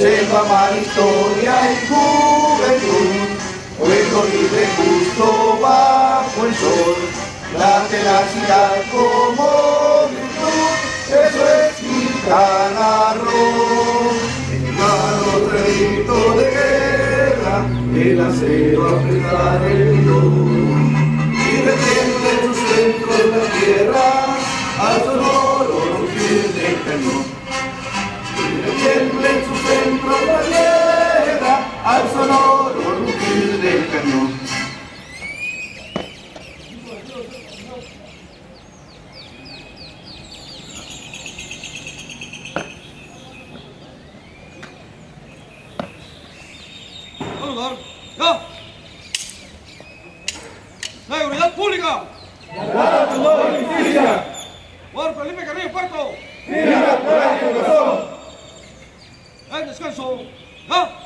proclamar historia y juventud, pueblo libre justo bajo el sol, la tenacidad como virtud, eso es Quintana Roo. Hermano de guerra, el acero apretar el lugar. ¡Ya! ¡Seguridad pública! justicia! ¡Juan Felipe Carrillo Puerto! ¡Viva la y razón! ¡En descanso! ¡Ya!